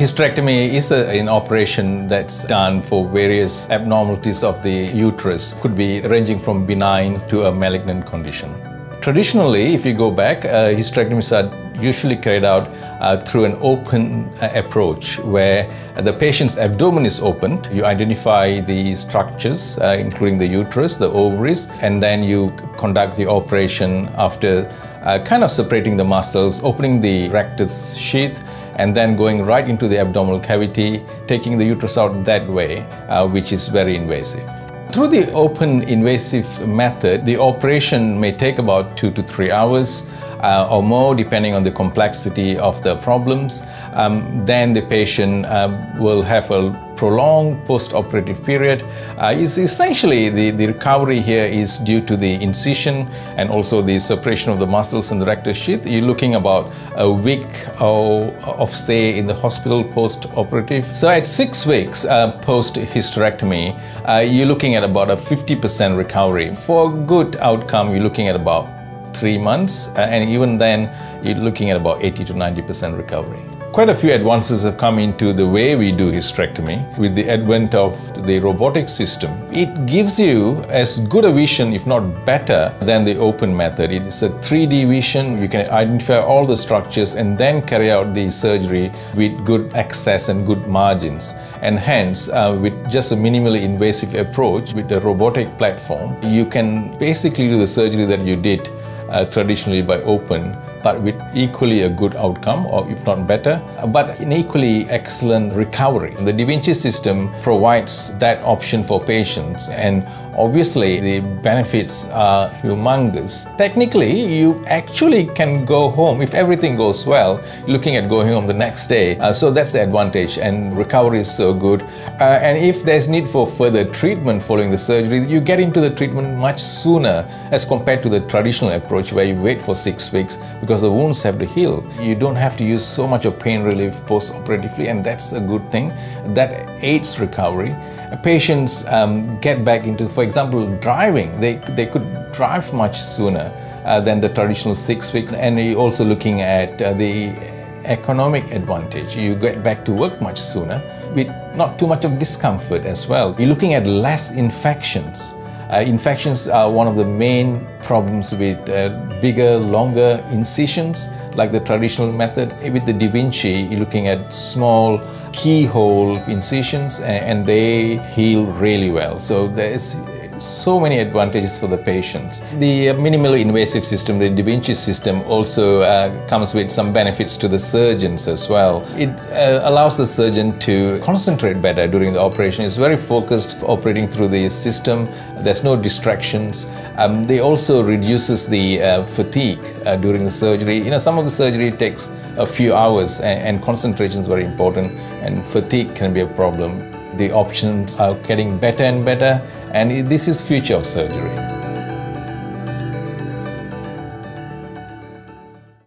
Hysterectomy is a, an operation that's done for various abnormalities of the uterus. Could be ranging from benign to a malignant condition. Traditionally, if you go back, uh, hysterectomies are usually carried out uh, through an open uh, approach where the patient's abdomen is opened. You identify the structures, uh, including the uterus, the ovaries, and then you conduct the operation after uh, kind of separating the muscles, opening the rectus sheath, and then going right into the abdominal cavity, taking the uterus out that way, uh, which is very invasive. Through the open invasive method, the operation may take about two to three hours uh, or more depending on the complexity of the problems. Um, then the patient um, will have a prolonged post-operative period. Uh, is essentially the, the recovery here is due to the incision and also the separation of the muscles in the rectus sheath. You're looking about a week of, of stay in the hospital post-operative. So at six weeks uh, post-hysterectomy, uh, you're looking at about a 50% recovery. For good outcome, you're looking at about three months, uh, and even then, you're looking at about 80 to 90% recovery. Quite a few advances have come into the way we do hysterectomy with the advent of the robotic system. It gives you as good a vision, if not better, than the open method. It's a 3D vision. You can identify all the structures and then carry out the surgery with good access and good margins. And hence, uh, with just a minimally invasive approach with the robotic platform, you can basically do the surgery that you did uh, traditionally by open, but with equally a good outcome, or if not better, but an equally excellent recovery. The Da Vinci system provides that option for patients, and obviously the benefits are humongous. Technically, you actually can go home if everything goes well, looking at going home the next day. Uh, so that's the advantage, and recovery is so good. Uh, and if there's need for further treatment following the surgery, you get into the treatment much sooner as compared to the traditional approach where you wait for six weeks because the wounds have to heal. You don't have to use so much of pain relief post-operatively, and that's a good thing. That aids recovery patients um, get back into, for example, driving. They, they could drive much sooner uh, than the traditional six weeks. And you're also looking at uh, the economic advantage. You get back to work much sooner with not too much of discomfort as well. You're looking at less infections. Uh, infections are one of the main problems with uh, bigger, longer incisions like the traditional method. With the Da Vinci, you're looking at small keyhole incisions and they heal really well. So there's so many advantages for the patients. The minimally invasive system, the Da Vinci system, also uh, comes with some benefits to the surgeons as well. It uh, allows the surgeon to concentrate better during the operation. It's very focused operating through the system. There's no distractions. Um, they also reduces the uh, fatigue uh, during the surgery. You know, some of the surgery takes a few hours and, and concentration is very important and fatigue can be a problem. The options are getting better and better and this is future of surgery.